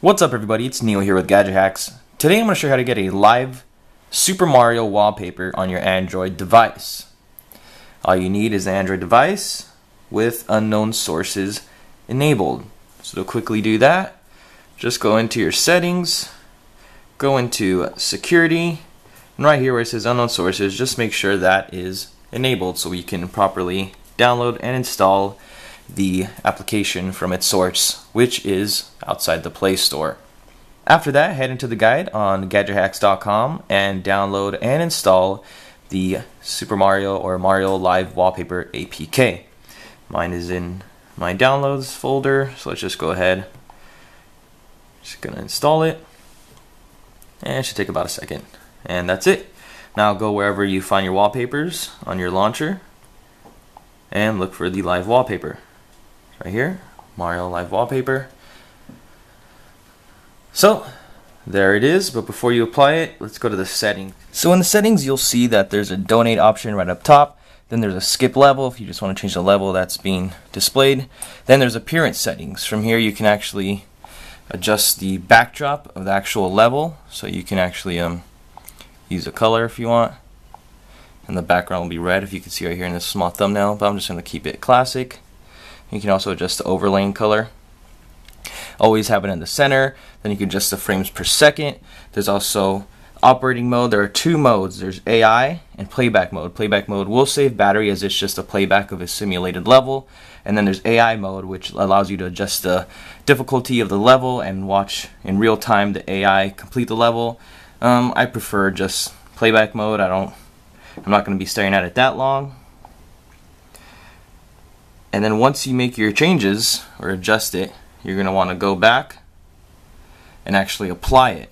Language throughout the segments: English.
What's up everybody, it's Neil here with Gadget Hacks. Today I'm going to show you how to get a live Super Mario wallpaper on your Android device. All you need is an Android device with unknown sources enabled. So to quickly do that, just go into your settings, go into security, and right here where it says unknown sources, just make sure that is enabled so we can properly download and install the application from its source, which is outside the Play Store. After that, head into the guide on gadgethacks.com and download and install the Super Mario or Mario Live Wallpaper APK. Mine is in my downloads folder, so let's just go ahead. Just gonna install it. And it should take about a second. And that's it. Now go wherever you find your wallpapers on your launcher and look for the live wallpaper right here, Mario Live Wallpaper. So, there it is, but before you apply it, let's go to the settings. So in the settings, you'll see that there's a donate option right up top. Then there's a skip level if you just want to change the level that's being displayed. Then there's appearance settings. From here you can actually adjust the backdrop of the actual level. So you can actually um, use a color if you want. And the background will be red if you can see right here in this small thumbnail. But I'm just going to keep it classic. You can also adjust the overlaying color. Always have it in the center. Then you can adjust the frames per second. There's also operating mode. There are two modes. There's AI and playback mode. Playback mode will save battery as it's just a playback of a simulated level. And then there's AI mode, which allows you to adjust the difficulty of the level and watch in real time the AI complete the level. Um, I prefer just playback mode. I don't. I'm not going to be staring at it that long. And then once you make your changes or adjust it, you're going to want to go back and actually apply it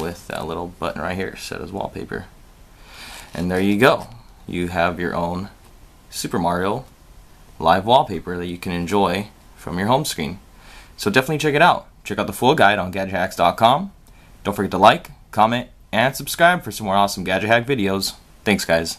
with that little button right here set as wallpaper. And there you go. You have your own Super Mario live wallpaper that you can enjoy from your home screen. So definitely check it out. Check out the full guide on gadgethacks.com. Don't forget to like, comment, and subscribe for some more awesome Gadget Hack videos. Thanks guys.